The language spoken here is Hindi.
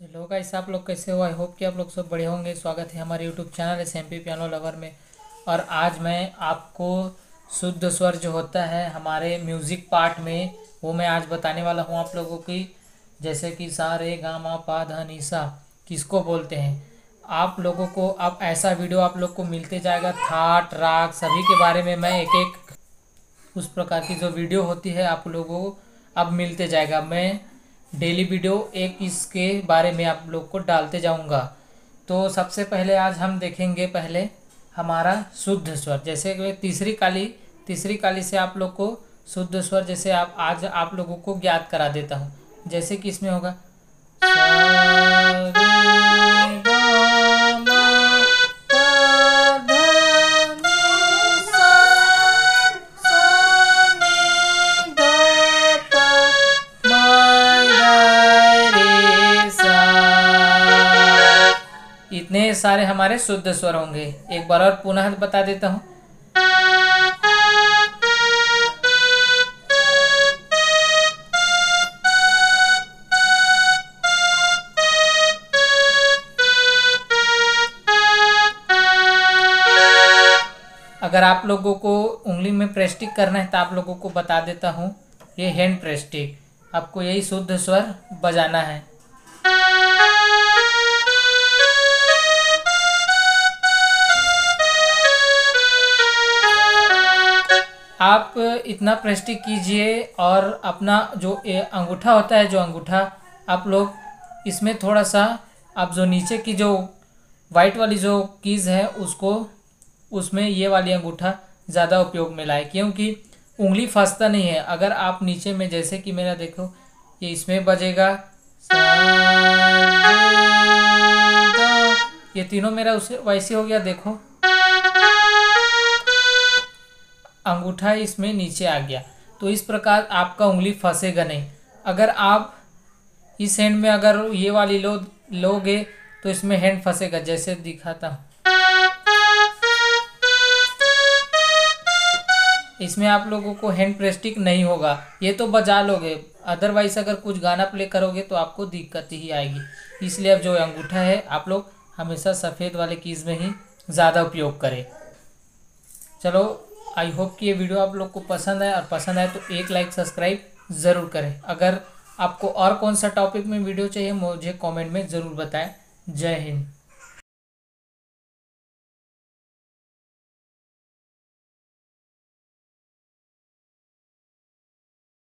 हेलो गाइस आप लोग कैसे हो? आई होप कि आप लोग सब बढ़िया होंगे। स्वागत है हमारे YouTube channel S M P piano lover में। और आज मैं आपको शुद्ध स्वर जो होता है हमारे म्यूज़िक पार्ट में, वो मैं आज बताने वाला हूँ आप लोगों की। जैसे कि सा रे गा मा पा धा नि सा, किसको बोलते हैं? आप लोगों को अब ऐसा वीडियो आप लोग को मिलते जाएगा थाट राग, सभी के बारे में मैं एक एक उस प्रकार की जो वीडियो होती है आप लोगों को अब मिलते जाएगा। मैं डेली वीडियो एक इसके बारे में आप लोग को डालते जाऊँगा। तो सबसे पहले आज हम देखेंगे पहले हमारा शुद्ध स्वर। जैसे तीसरी काली तीसरी काली से आप लोग को शुद्ध स्वर जैसे आप, आज आप लोगों को ज्ञात करा देता हूँ। जैसे कि इसमें होगा। इतने सारे हमारे शुद्ध स्वर होंगे? एक बार और पुनः बता देता हूँ। अगर आप लोगों को उंगली में प्रेस्टिक करना है तो आप लोगों को बता देता हूँ, ये हैंड प्रेस्टिक आपको यही शुद्ध स्वर बजाना है। आप इतना प्रेस्टिक कीजिए और अपना जो अंगूठा होता है, जो अंगूठा आप लोग, इसमें थोड़ा सा आप जो नीचे की जो वाइट वाली जो कीज़ है, उसको, उसमें ये वाली अंगूठा ज़्यादा उपयोग में लाए, क्योंकि उंगली फंसता नहीं है अगर आप नीचे में, जैसे कि मेरा देखो, ये इसमें बजेगा। ये तीनों मेरा उसे वैसे हो गया, देखो अंगूठा इसमें नीचे आ गया। तो इस प्रकार आपका उंगली फंसेगा नहीं। अगर आप इस हैंड में अगर ये वाली लो, लोगे तो इसमें हैंड फंसेगा, जैसे दिखाता हूँ। इसमें आप लोगों को हैंड प्रेस्टिक नहीं होगा। ये तो बजा लोगे। अदरवाइज़ अगर कुछ गाना प्ले करोगे तो आपको दिक्कत ही आएगी। इसलिए अब जो अंगूठा है, आप लोग हमेशा सफ़ेद वाले कीज़ में ही ज़्यादा उपयोग करें। चलो आई होप कि ये वीडियो आप लोग को पसंद आए और पसंद आए तो एक लाइक, सब्सक्राइब ज़रूर करें। अगर आपको और कौन सा टॉपिक में वीडियो चाहिए, मुझे कमेंट में ज़रूर बताएँ। जय हिंद।